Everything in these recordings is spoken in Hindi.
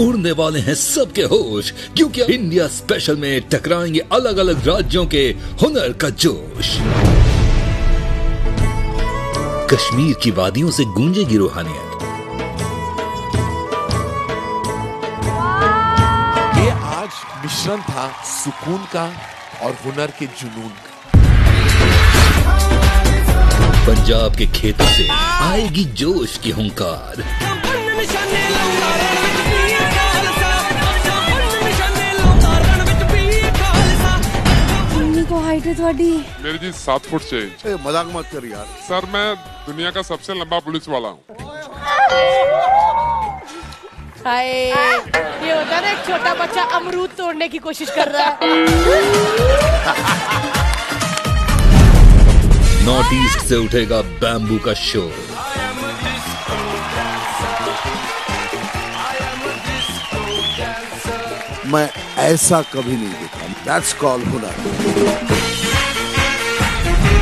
उड़ने वाले हैं सबके होश क्योंकि इंडिया स्पेशल में टकराएँगे अलग अलग राज्यों के हुनर का जोश। कश्मीर की वादियों से गूंजेगी रूहानियत। ये आज मिश्रण था सुकून का और हुनर के जुनून। का पंजाब के खेतों से आएगी जोश की हुंकार। कितनी को हाइट है ਤੁਹਾਡੀ मेरी जी सात फुट छह इंच ए, मजाक मत कर यार सर मैं दुनिया का सबसे लंबा पुलिस वाला हूँ हाय ये होता है ना एक छोटा बच्चा अमरूद तोड़ने की कोशिश कर रहा है नॉर्थ ईस्ट से उठेगा बैम्बू का शोर मैं ऐसा कभी नहीं देखा। दैट्स कॉल हुनर।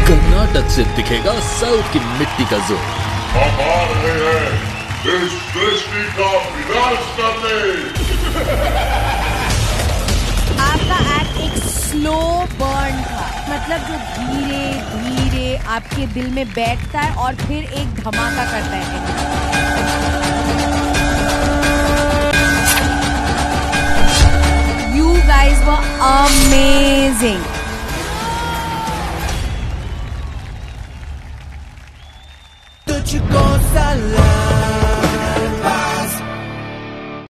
कर्नाटक से दिखेगा साउथ की मिट्टी का ज़ोर। हम आ रहे हैं इस दृष्टि का विनाश करने। आपका एक्ट एक स्लो बर्न था। मतलब जो धीरे धीरे आपके दिल में बैठता है और फिर एक धमाका करता है। amazing. Don't you go salad.